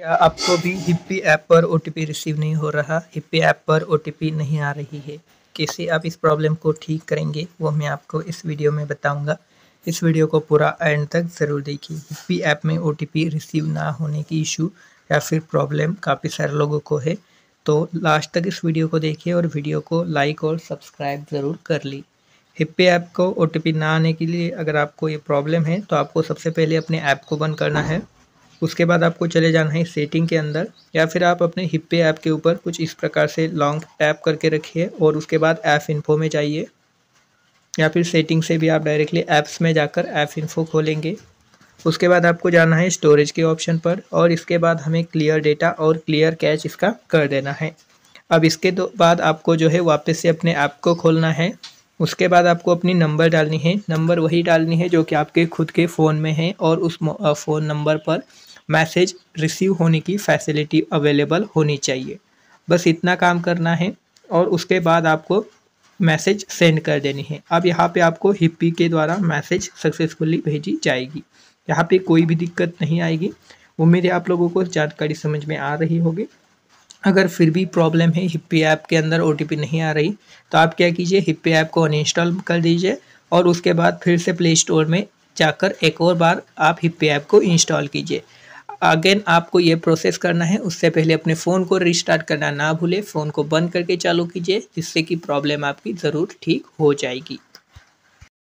क्या आपको भी हिप्पी ऐप पर ओटीपी रिसीव नहीं हो रहा? हिप्पी ऐप पर ओटीपी नहीं आ रही है। कैसे आप इस प्रॉब्लम को ठीक करेंगे, वो मैं आपको इस वीडियो में बताऊँगा। इस वीडियो को पूरा एंड तक ज़रूर देखिए। हिप्पी ऐप में ओटीपी रिसीव ना होने की इशू या फिर प्रॉब्लम काफ़ी सारे लोगों को है तो लास्ट तक इस वीडियो को देखिए और वीडियो को लाइक और सब्सक्राइब ज़रूर कर ली हिप्पी ऐप को ओटीपी ना आने के लिए अगर आपको ये प्रॉब्लम है तो आपको सबसे पहले अपने ऐप को बंद करना है। उसके बाद आपको चले जाना है सेटिंग के अंदर, या फिर आप अपने हिप्पे ऐप के ऊपर कुछ इस प्रकार से लॉन्ग टैप करके रखिए, और उसके बाद ऐप इन्फो में जाइए। या फिर सेटिंग से भी आप डायरेक्टली ऐप्स में जाकर ऐप इन्फो खोलेंगे। उसके बाद आपको जाना है स्टोरेज के ऑप्शन पर, और इसके बाद हमें क्लियर डेटा और क्लियर कैच इसका कर देना है। अब इसके तो बाद आपको जो है वापस से अपने ऐप को खोलना है। उसके बाद आपको अपनी नंबर डालनी है। नंबर वही डालनी है जो कि आपके खुद के फ़ोन में है, और उस फ़ोन नंबर पर मैसेज रिसीव होने की फैसिलिटी अवेलेबल होनी चाहिए। बस इतना काम करना है और उसके बाद आपको मैसेज सेंड कर देनी है। अब यहाँ पे आपको हिप्पी के द्वारा मैसेज सक्सेसफुली भेजी जाएगी। यहाँ पे कोई भी दिक्कत नहीं आएगी। उम्मीद है आप लोगों को जानकारी समझ में आ रही होगी। अगर फिर भी प्रॉब्लम है, हिप्पी ऐप के अंदर ओटीपी नहीं आ रही तो आप क्या कीजिए, हिप्पी ऐप को अनइंस्टॉल कर दीजिए और उसके बाद फिर से प्ले स्टोर में जाकर एक और बार आप हिप्पी ऐप को इंस्टॉल कीजिए। अगेन आपको ये प्रोसेस करना है। उससे पहले अपने फ़ोन को रिस्टार्ट करना ना भूले। फ़ोन को बंद करके चालू कीजिए, जिससे कि प्रॉब्लम आपकी ज़रूर ठीक हो जाएगी।